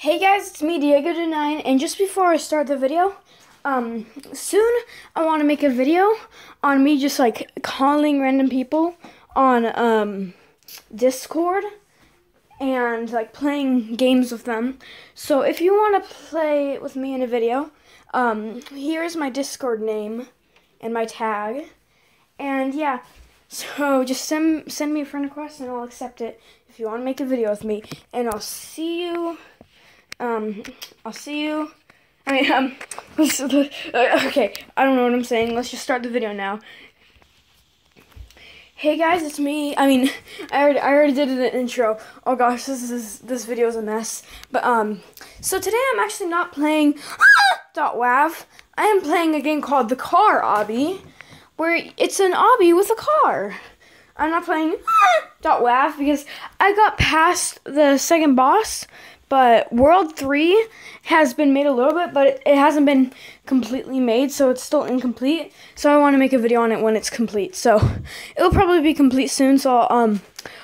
Hey guys, it's me, Diego9, and just before I start the video, um, soon I want to make a video on me just like calling random people on um, Discord and like playing games with them. So if you want to play with me in a video, um, here's my Discord name and my tag, and yeah. So just send send me a friend request and I'll accept it if you want to make a video with me. And I'll see you. Um, I'll see you. I mean, um, okay, I don't know what I'm saying. Let's just start the video now. Hey guys, it's me. I mean, I already, I already did an intro. Oh gosh, this is this video is a mess. But um, so today I'm actually not playing dot .wav. I am playing a game called The Car Obby where it's an obby with a car. I'm not playing dot .wav because I got past the second boss, but World 3 has been made a little bit, but it, hasn't been completely made, so it's still incomplete. So I want to make a video on it when it's complete. So it'll probably be complete soon, so I'll, um,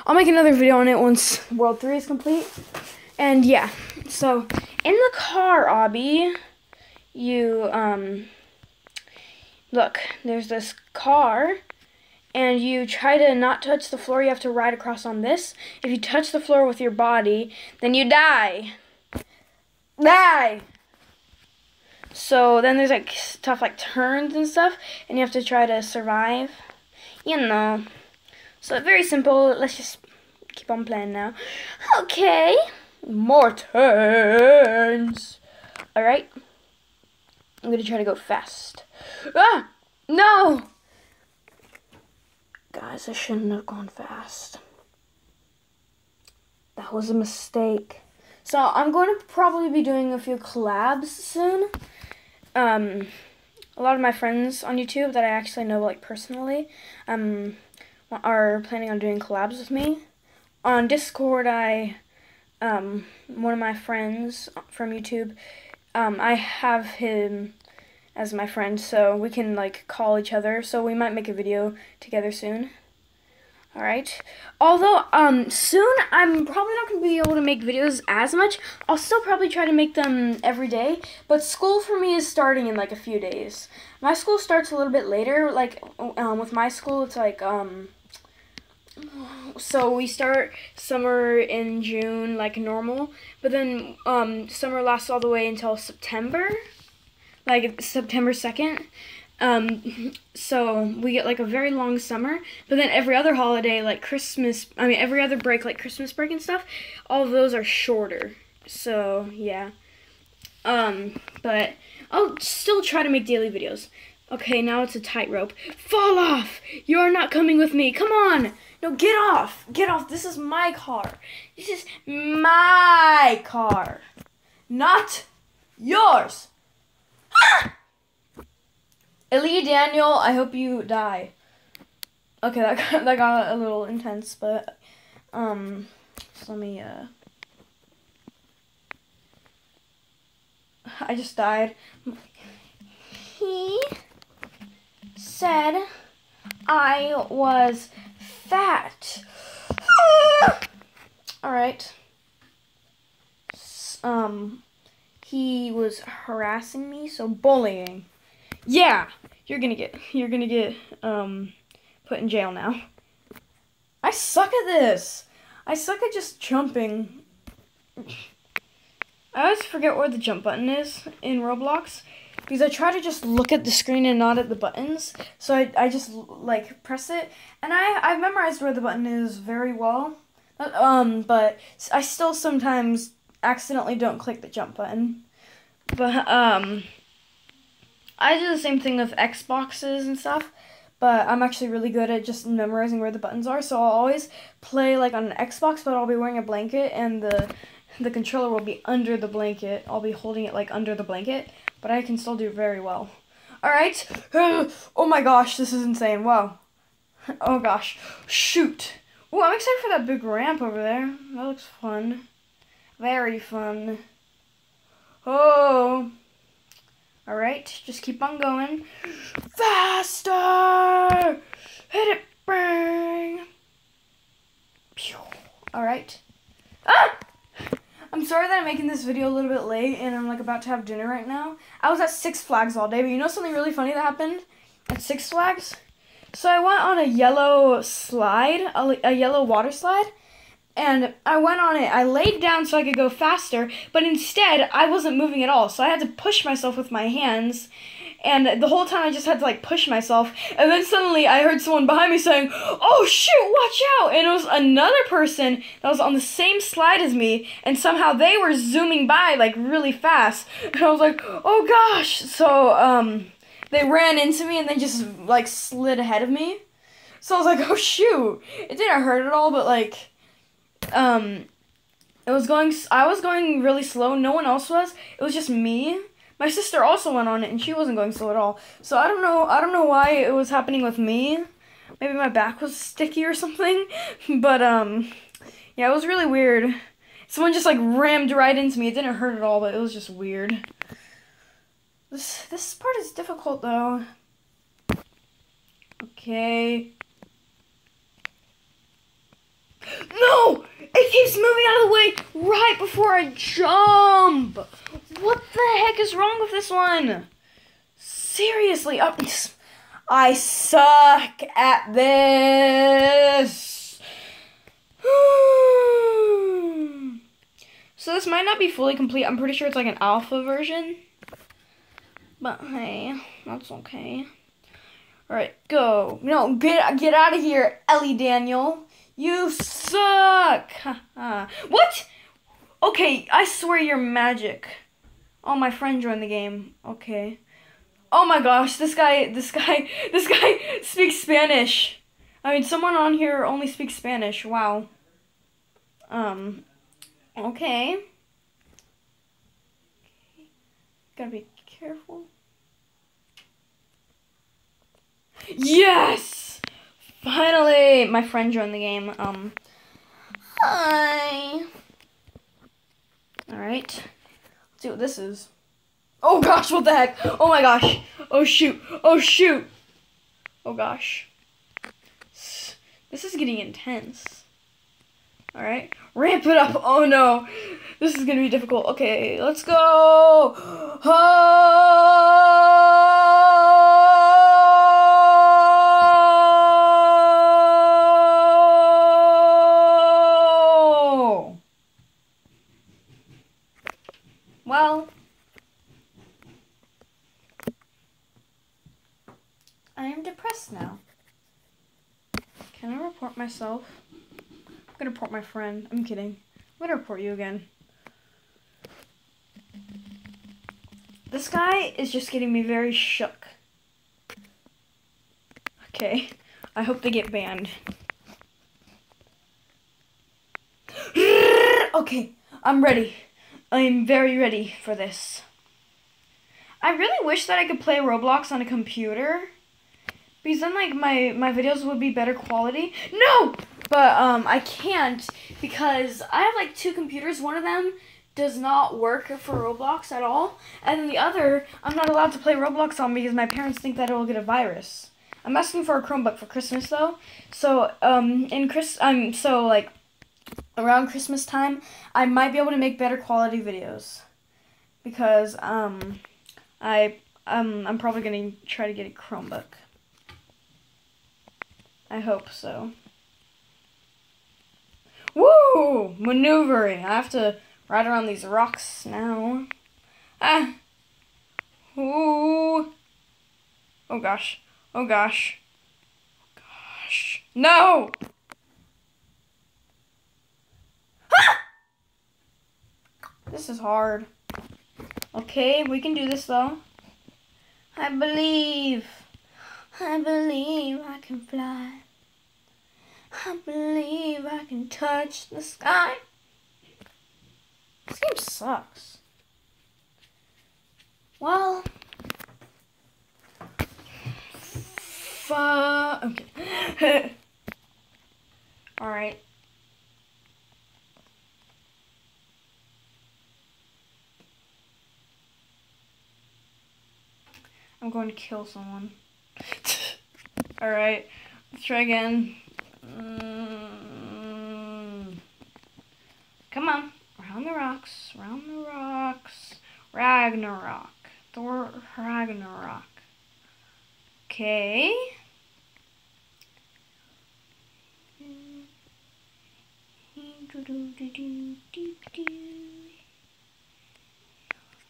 I'll make another video on it once World 3 is complete. And yeah, so in the car obby, you, um, look, there's this car, and you try to not touch the floor, you have to ride across on this. If you touch the floor with your body, then you die. Die! So then there's like stuff like turns and stuff, and you have to try to survive. You know. So very simple. Let's just keep on playing now. Okay. More turns. Alright. I'm gonna try to go fast. Ah! No! Guys, I shouldn't have gone fast. That was a mistake. So I'm going to probably be doing a few collabs soon. Um, a lot of my friends on YouTube that I actually know like personally um, are planning on doing collabs with me. On Discord, I um, one of my friends from YouTube, um, I have him as my friend, so we can like call each other. So we might make a video together soon. All right. Although um soon I'm probably not going to be able to make videos as much. I'll still probably try to make them every day, but school for me is starting in like a few days. My school starts a little bit later. Like um with my school it's like um so we start summer in June like normal, but then um summer lasts all the way until September like September 2nd. Um, so we get like a very long summer, but then every other holiday, like Christmas, I mean, every other break, like Christmas break and stuff, all of those are shorter. So, yeah. Um, but I'll still try to make daily videos. Okay, now it's a tightrope. Fall off! You're not coming with me. Come on! No, get off! Get off! This is my car. This is my car. Not yours. Ellie Daniel, I hope you die. Okay, that got, that got a little intense, but um, so let me uh. I just died. He said I was fat. All right. Um, he was harassing me, so bullying. Yeah, you're gonna get you're gonna get um put in jail now. I suck at this. I suck at just jumping. I always forget where the jump button is in Roblox because I try to just look at the screen and not at the buttons. So I, I just like press it and I I've memorized where the button is very well. Um, but I still sometimes accidentally don't click the jump button. But um I do the same thing with Xboxes and stuff, but I'm actually really good at just memorizing where the buttons are. So I'll always play like on an Xbox, but I'll be wearing a blanket and the the controller will be under the blanket. I'll be holding it like under the blanket, but I can still do very well. All right. Oh my gosh, this is insane. Wow. Oh gosh. Shoot. Oh, I'm excited for that big ramp over there. That looks fun. Very fun. Oh. Alright, just keep on going. Faster! Hit it, bang! Alright. Ah! I'm sorry that I'm making this video a little bit late and I'm like about to have dinner right now. I was at Six Flags all day, but you know something really funny that happened at Six Flags? So I went on a yellow slide, a, a yellow water slide, and I went on it. I laid down so I could go faster, but instead I wasn't moving at all. So I had to push myself with my hands, and the whole time I just had to like push myself. And then suddenly I heard someone behind me saying, "Oh shoot, watch out!" And it was another person that was on the same slide as me, and somehow they were zooming by like really fast. And I was like, "Oh gosh!" So um, they ran into me and they just like slid ahead of me. So I was like, "Oh shoot!" It didn't hurt at all, but like um, it was going. I was going really slow. No one else was. It was just me. My sister also went on it, and she wasn't going slow at all. So I don't know. I don't know why it was happening with me. Maybe my back was sticky or something. But um, yeah, it was really weird. Someone just like rammed right into me. It didn't hurt at all, but it was just weird. This this part is difficult though. Okay. No! It keeps moving out of the way right before I jump. What the heck is wrong with this one? Seriously, oh, I suck at this. so this might not be fully complete. I'm pretty sure it's like an alpha version. But hey, that's okay. Alright, go. No, get get out of here, Ellie Daniel. You suck! what? Okay, I swear you're magic. Oh, my friend joined the game. Okay. Oh my gosh, this guy, this guy, this guy speaks Spanish. I mean, someone on here only speaks Spanish. Wow. Um, okay. Gotta be careful. Yes! Finally, my friend joined the game. Um, hi. All right. Let's see what this is. Oh gosh, what the heck? Oh my gosh. Oh shoot. Oh shoot. Oh gosh. This is getting intense. All right. Ramp it up. Oh no. This is to be difficult. Okay, let's go. Well, I am depressed now. Can I report myself? I'm gonna report my friend. I'm kidding. I'm gonna report you again. This guy is just getting me very shook. Okay, I hope they get banned. okay, I'm ready. I'm very ready for this. I really wish that I could play Roblox on a computer. Because then like my, my videos would be better quality. No! But um I can't because I have like two computers. One of them does not work for Roblox at all. And then the other I'm not allowed to play Roblox on because my parents think that it will get a virus. I'm asking for a Chromebook for Christmas though. So um in Chris I'm um, so like around Christmas time, I might be able to make better quality videos because um, I um, I'm probably gonna try to get a Chromebook. I hope so. Woo! Maneuvering. I have to ride around these rocks now. Ah. Ooh. Oh gosh. Oh gosh. Oh gosh. No! This is hard. Okay, we can do this though. I believe. I believe I can fly. I believe I can touch the sky. This game sucks. Well. Fuck. Okay. Alright. I'm going to kill someone. Alright, let's try again. Mm. Come on, Round the rocks, round the rocks. Ragnarok. Thor Ragnarok. Okay.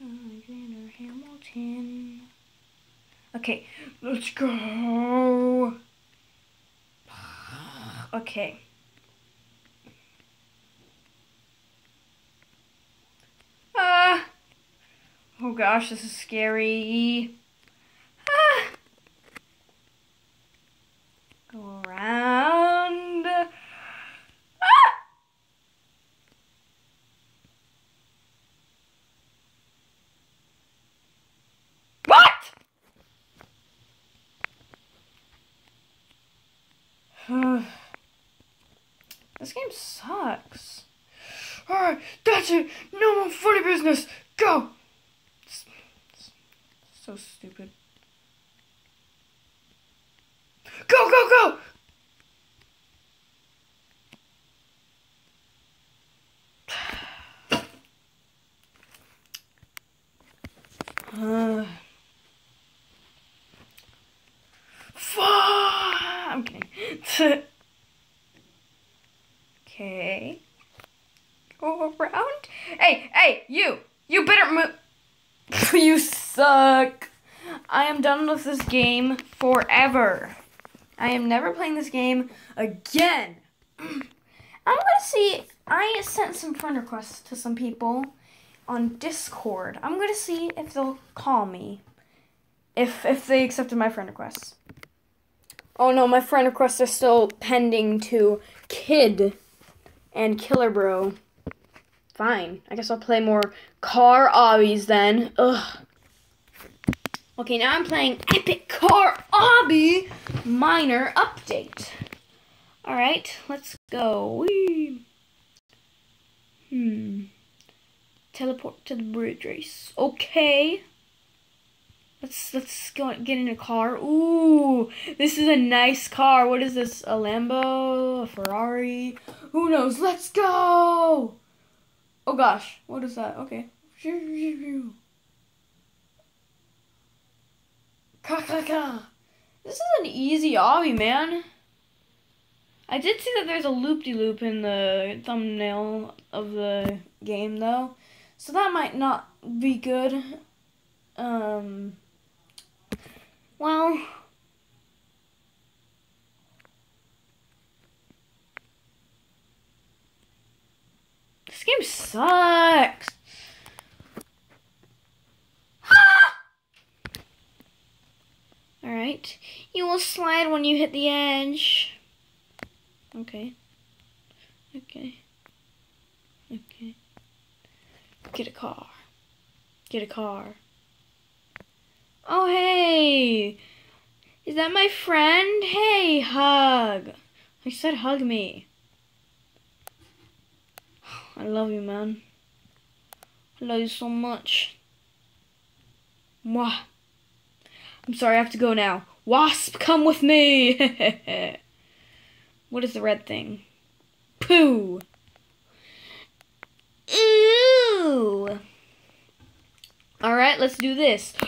Alexander Hamilton. Okay, let's go. Okay. Ah. Oh gosh, this is scary. Ah. Go around. Ah. What? this game sucks. Alright, that's it. No more funny business. Go. So stupid. Go, go, go! Uh, fuck! Kidding. okay. Go around. Hey, hey, you! You better move. you suck. I am done with this game forever. I am never playing this game again. I'm gonna see. I sent some friend requests to some people on Discord. I'm gonna see if they'll call me. If if they accepted my friend requests. Oh no, my friend requests are still pending to Kid and Killer Bro. Fine. I guess I'll play more car obbies then. Ugh. Okay, now I'm playing Epic Car Obby Minor Update. Alright, let's go. Hmm. Teleport to the bridge race. Okay. Let's let's go get in a car. Ooh, this is a nice car. What is this? A Lambo? A Ferrari? Who knows? Let's go! Oh gosh, what is that? Okay. Ka ka ka. This is an easy obby, man. I did see that there's a loop-de-loop in the thumbnail of the game, though. So that might not be good. Um, well... This game sucks. Alright. You will slide when you hit the edge. Okay. Okay. Okay. Get a car. Get a car. Oh, hey! Is that my friend? Hey, hug! I said hug me. I love you, man. I love you so much. Mwah. I'm sorry, I have to go now. Wasp, come with me! what is the red thing? Pooh! Ooh! Alright, let's do this.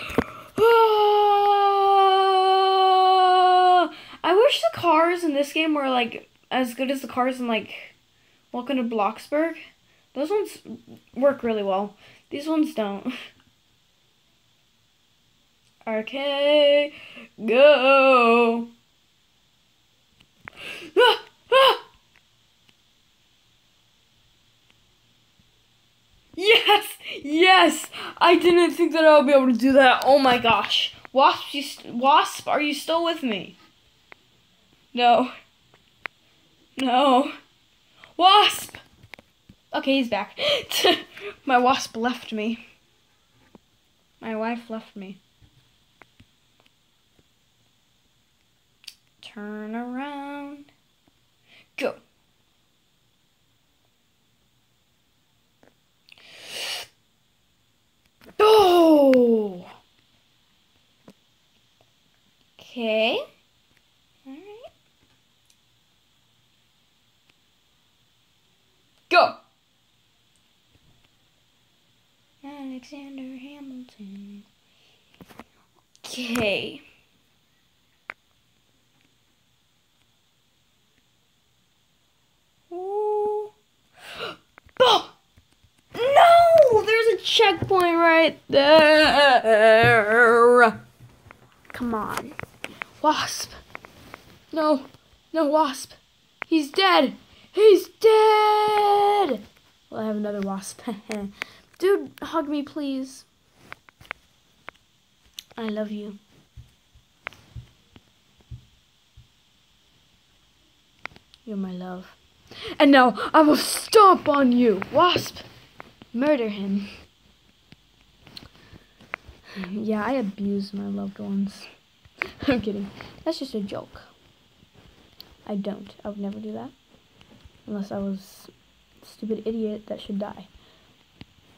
Ah, I wish the cars in this game were, like, as good as the cars in, like, Welcome to Bloxburg. Those ones work really well. These ones don't. Okay, go. Ah, ah. Yes, yes. I didn't think that I would be able to do that. Oh my gosh. Wasp, you Wasp, are you still with me? No. No. Wasp! Okay, he's back. My wasp left me. My wife left me. Turn around. Go. Oh! Okay. Go. Alexander Hamilton. Okay. Ooh. Oh! No! There's a checkpoint right there. Come on. Wasp. No. No, Wasp. He's dead. He's dead. Well, I have another Wasp. Dude, hug me, please. I love you. You're my love. And now I will stomp on you, Wasp. Murder him. Yeah, I abuse my loved ones. I'm kidding. That's just a joke. I don't. I would never do that. Unless I was a stupid idiot that should die.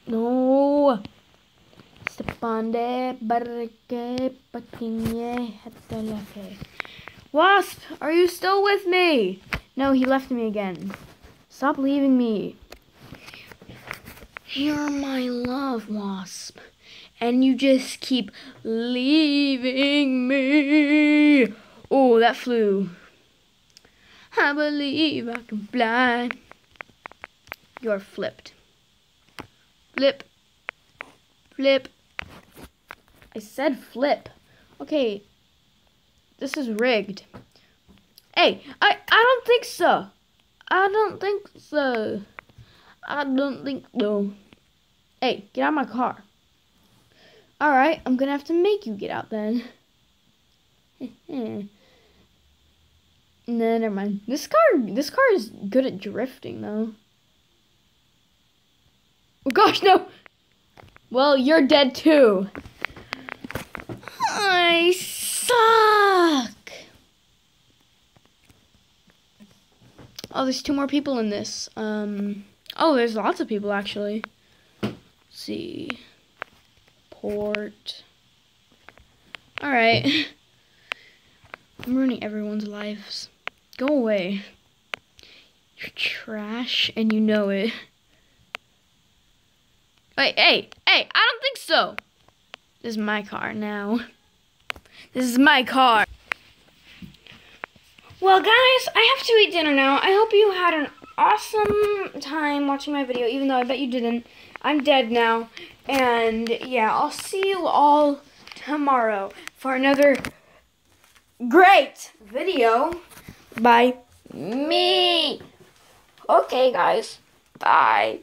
No! Wasp, are you still with me? No, he left me again. Stop leaving me. You're my love, Wasp. And you just keep leaving me. Oh, that flew. I believe I can fly. You're flipped. Flip. Flip. I said flip. Okay. This is rigged. Hey, I, I don't think so. I don't think so. I don't think so. Hey, get out of my car. Alright, I'm gonna have to make you get out then. no, never mind. This car this car is good at drifting though. Oh gosh, no! Well, you're dead too. I suck. Oh, there's two more people in this. Um, oh, there's lots of people actually. Let's see. Port. Alright. I'm ruining everyone's lives. Go away. You're trash and you know it. Wait, hey, hey, I don't think so. This is my car now. This is my car. Well, guys, I have to eat dinner now. I hope you had an awesome time watching my video, even though I bet you didn't. I'm dead now. And, yeah, I'll see you all tomorrow for another great video by me. Okay, guys. Bye.